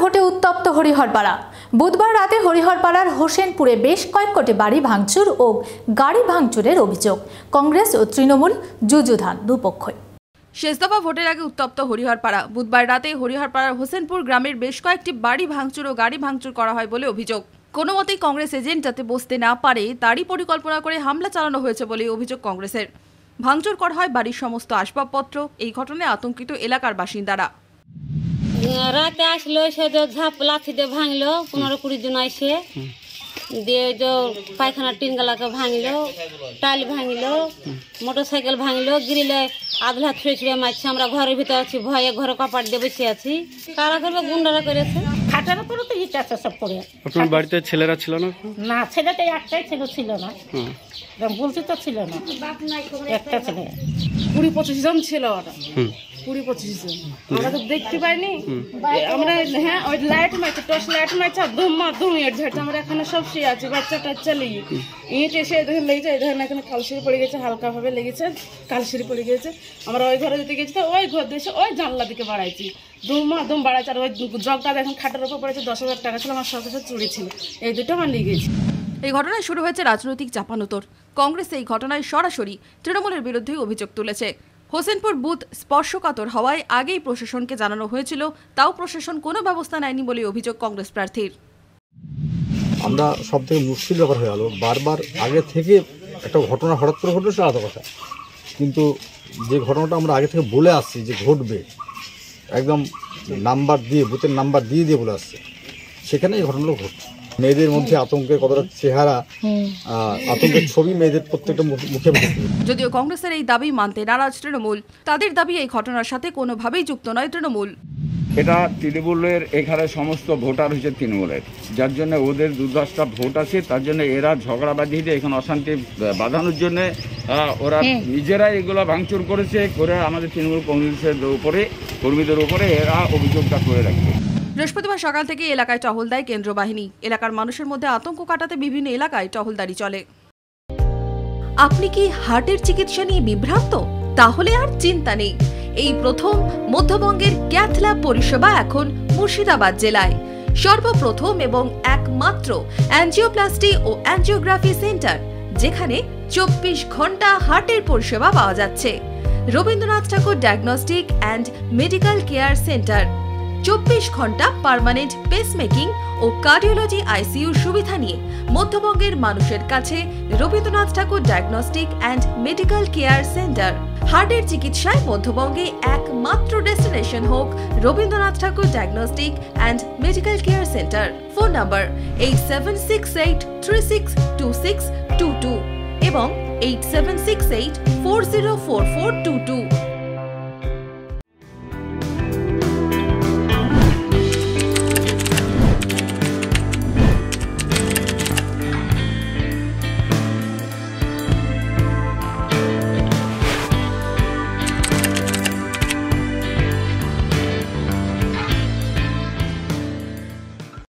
ভোটে উত্তপ্ত হরিহরপাড়া। বুধবার রাতে হরিহরপাড়ার হোসেনপুরে বেশ কয়েক কোটি বাড়ি ভাঙচুর ও গাড়ি ভাঙচুরের অভিযোগ। কংগ্রেস ও তৃণমূল যুযুধান দুপক্ষই। শেষ দফা ভোটের আগে উত্তপ্ত হরিহরপাড়া। বুধবার রাতে হরিহরপাড়ার হোসেনপুর গ্রামের বেশ কয়েকটি বাড়ি ভাঙচুর ও গাড়ি ভাঙচুর করা হয় বলে অভিযোগ। কোনো মতেই কংগ্রেস এজেন্ট যাতে বসতে না পারে, তারই পরিকল্পনা করে হামলা চালানো হয়েছে বলে অভিযোগ কংগ্রেসের। ভাঙচুর করা হয় বাড়ির সমস্ত আসবাবপত্র, এই ঘটনায় আতঙ্কিত এলাকার বাসিন্দারা। রাতে আসলো সে তো ঝাপ লাথি দিয়ে ভাঙলো পনেরো কুড়ি জন এসে দিয়ে যে পায়খানার টিন গালাকে ভাঙলো টাইল ভাঙলো মোটর সাইকেল ভাঙলো গ্রিলে আধলা ছুঁড়ে ছুঁড়ে মারছে। আমরা ঘরের ভিতরে আছি ভয়ে ঘরে কপাট দিয়ে বসে আছি। কারা করবে? গুন্ডারা করেছে। খাটার উপরে তো ইট আছে সব পড়ে। আপনার বাড়িতে ছেলেরা ছিল না? না ছেলেটা একটাই ছেলে ছিল না। বলছি তো ছিল না। একটা ছেলে। কুড়ি পঁচিশ জন ছিল ওটা। কুড়ি পঁচিশ জন। আমরা তো দেখতে আমরা হ্যাঁ ওই লাইট মারছে টর্চ লাইট মারছে ধুম ধুম ঝাড়ছে আমরা এখানে সব শুয়ে আছি, বাচ্চা টাচ্চা ইট এসে এখানে লেগেছে এখানে কালসিরি পড়ে গেছে হালকা ভাবে লেগেছে কালসিরি পড়ে গেছে। আমরা ওই ঘরে যেতে গেছি তো, ওই ঘর ওই জানলা দিকে বাড়াইছি। দুম মা দুম বাড়াইছে, আর ওই জগটা এখন খাটের উপর পড়েছে, দশ হাজার টাকা ছিল, আমার সব চুরি ছিল। এই দুটো আমার নিয়ে গেছি। এই ঘটনায় শুরু হয়েছে রাজনৈতিক চাপানোতর। কংগ্রেস এই ঘটনায় সরাসরি তৃণমূলের বিরুদ্ধে অভিযোগ তুলেছে। হোসেনপুর বুথ স্পর্শকাতর হওয়ায় আগেই প্রশাসনকে জানানো হয়েছিল, তাও প্রশাসন কোনো ব্যবস্থা নেয়নি বলে অভিযোগ কংগ্রেস প্রার্থীর। আমরা সব থেকে মুশকিল ব্যাপার হয়ে গেল, বারবার আগে থেকে একটা ঘটনা হঠাৎ করে ঘটলো সে আলাদা কথা। কিন্তু যে ঘটনাটা আমরা আগে থেকে বলে আসছি যে ঘটবে, একদম নাম্বার দিয়ে, বুথের নাম্বার দিয়ে দিয়ে বলে আসছে সেখানে এই ঘটনাগুলো ঘটছে। মেয়েদের মধ্যে আতঙ্কের কতটা চেহারা আতঙ্কের ছবি মেয়েদের প্রত্যেকটা মুখে মুখে। যদিও কংগ্রেসের এই দাবি মানতে নারাজ তৃণমূল তাদের দাবি এই ঘটনার সাথে কোনোভাবেই যুক্ত নয় তৃণমূল। এটা তৃণমূলের এখানে সমস্ত ভোটার হচ্ছে তৃণমূলের যার জন্য ওদের দু দশটা ভোট আছে তার জন্য এরা ঝগড়া বাঁধিয়ে এখানে অশান্তি বাঁধানোর জন্য ওরা নিজেরাই এগুলো ভাঙচুর করেছে করে আমাদের তৃণমূল কংগ্রেসের উপরে কর্মীদের উপরে এরা অভিযোগটা করে রাখছে। বৃহস্পতিবার সকাল থেকে এলাকায় টহল দেয় কেন্দ্র বাহিনী। এলাকার মানুষের মধ্যে আতঙ্ক কাটাতে বিভিন্ন এলাকায় টহলদারি চলে। আপনি কি হার্টের চিকিৎসা নিয়ে বিভ্রান্ত? তাহলে আর চিন্তা নেই। এই প্রথম মধ্যবঙ্গের ক্যাথ ল্যাব পরিষেবা এখন মুর্শিদাবাদ জেলায়। সর্বপ্রথম এবং একমাত্র অ্যাঞ্জিওপ্লাস্টি ও অ্যাঞ্জিওগ্রাফি সেন্টার, যেখানে চব্বিশ ঘণ্টা হার্টের পরিষেবা পাওয়া যাচ্ছে। Rabindranath Thakur diagnostic and medical care centre চব্বিশ ঘণ্টা পার্মানেন্ট পেসমেকিং ও কার্ডিওলজি আইসিইউ সুবিধা নিয়ে মধ্যবঙ্গের মানুষের কাছে Rabindranath Thakur diagnostic and medical care centre হার্টের চিকিৎসায় মধ্যবঙ্গে একমাত্র ডেস্টিনেশন হোক Rabindranath Thakur diagnostic and medical care centre phone number eight seven six eight three six two six two two এবং eight seven six eight four zero four four two two